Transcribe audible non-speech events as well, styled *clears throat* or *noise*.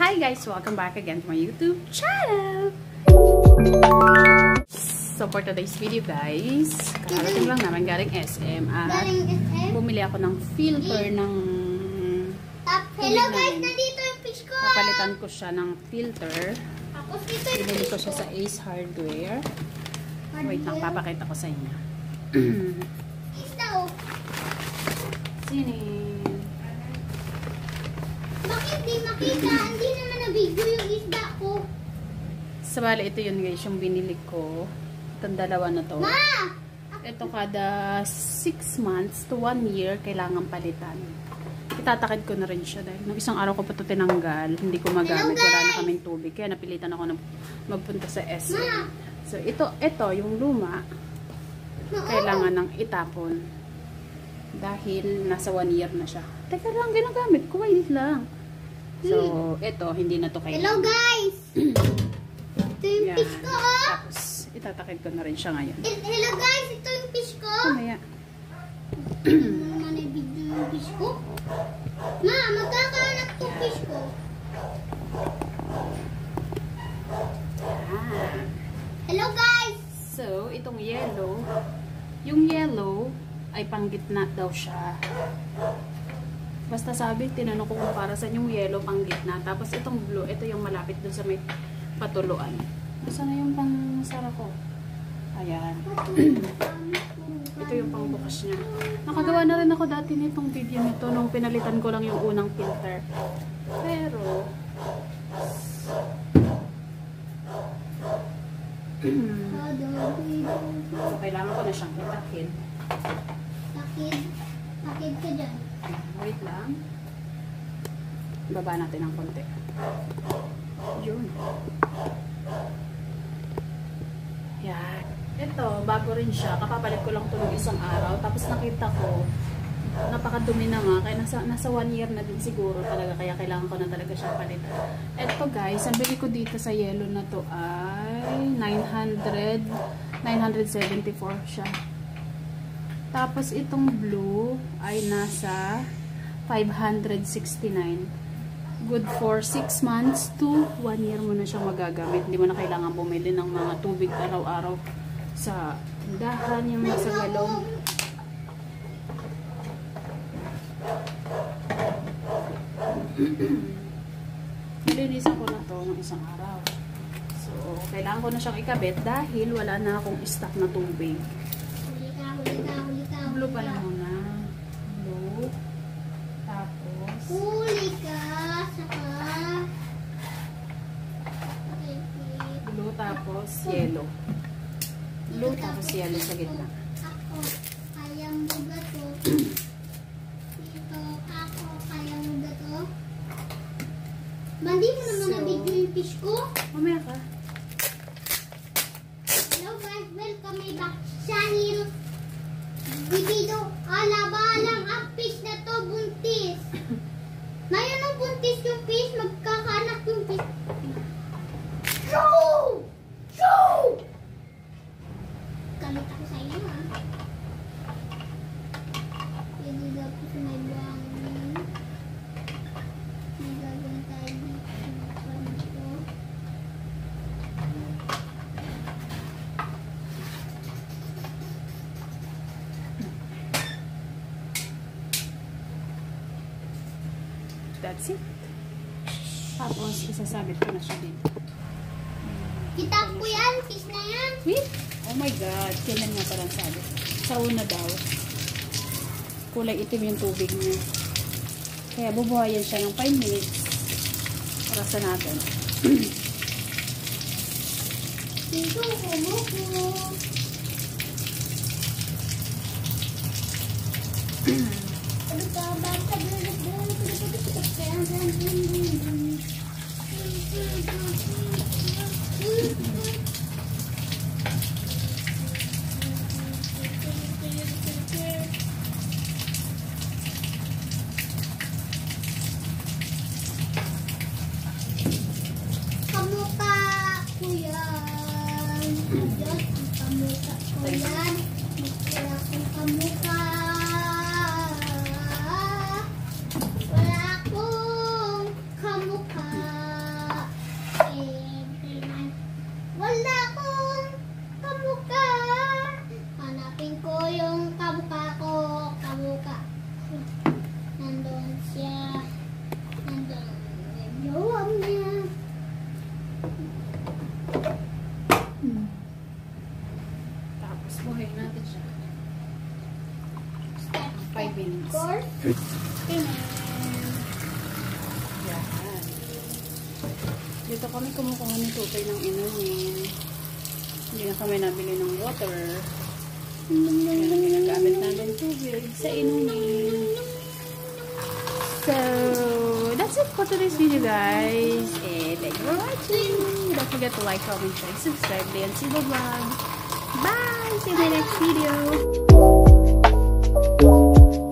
Hi guys! Welcome back again to my YouTube channel! So for today's video guys, kakarating lang naman galing SM at bumili ako ng filter ng Tap, hello guys, nandito yung fish ko. napalitan ko siya ng filter. Binili ko siya sa Ace Hardware. Wait lang, papakita ko sa inyo. *clears throat* Sini? Bakit di makita? Hindi naman na-video yung isda ko. Sa bali, ito yun guys, yung binili ko. Itong dalawa na to. Ma! Ito kada 6 months to 1 year, kailangan palitan. Itatakid ko na rin siya dahil nung isang araw ko pa ito tinanggal, hindi ko magamit, wala na kaming tubig. Kaya napilitan ako na magpunta sa SM. Ma! So, ito, ito, yung luma, Ma, kailangan ng itapon. Dahil nasa 1 year na siya. Teka lang, ginagamit ko, wait lang. So, ito, hindi na to Hmm. *clears throat* Hello guys! Ito yung fish ko oh. Tapos, itatakid ko na rin siya ngayon. Hello guys, ito yung fish ko. Mo naman yung fish ko. Ma, magkakanak tong fish ko. Ah. Hello guys! So, itong yellow, yung yellow ay panggitna daw siya. Basta sabi, tinanong ko kung para saan yung yellow panggitna. Tapos itong blue, ito yung malapit dun sa may patuluan. Nasaan na yung pang sara ko? Ayan. *clears throat* ito yung pangbukas niya. Nakagawa na rin ako dati nitong video nito nung pinalitan ko lang yung unang filter. Pero, kailangan ko na siyang itakid. Takid. Takid ka dyan. Wait lang. Baba natin ng konti. Yun. Yan. Ito, bago rin siya. Kapapalit ko lang ito ng isang araw. Tapos nakita ko, napakadumi na nga. Kaya nasa, nasa one year na din siguro talaga. Kaya kailangan ko na talaga siya palitan. Ito guys, ang bili ko dito sa yellow na to ay 900, 974 siya. Tapos itong blue ay nasa 569. Good for 6 months to 1 year mo na siyang magagamit. Hindi mo na kailangan bumili ng mga tubig araw-araw sa dahan yung nasa galon. *clears throat* Nilinisan ko na to ng isang araw. So, kailangan ko na siyang ikabit dahil wala na akong stock na tubig. Huli ka, huli ka, huli ka. huli Blue pala muna. Blue. Tapos, Huli ka, saka... Blue tapos yellow. Blue tapos yellow sa gitna. Ako, kayang buga to. *clears throat* दीदी दो हाँ, अलावा That's it. Tapos, isasabit ko na siya dito. Kita ko yan, fish na yan. Wait! Oh my God! Kailan nga parang sabi? Sa una daw, kulay itim yung tubig niya. Kaya bubuhayan siya ng 5 minutes. Para sa natin. *clears throat* Dito, kumuko. *clears throat* Ano ka ba? Thank you. 5 minutes. 4 minutes. Yan. Dito kami kumukuha ng tupay ng inumin. Hindi na kami nabili ng water. Yan ang ginagamit namin tubig sa inumin. So, that's it for today's video guys. And thank you for watching. Don't forget to like, comment, share, subscribe, and see the vlog. Bye! See you in my next video. thank you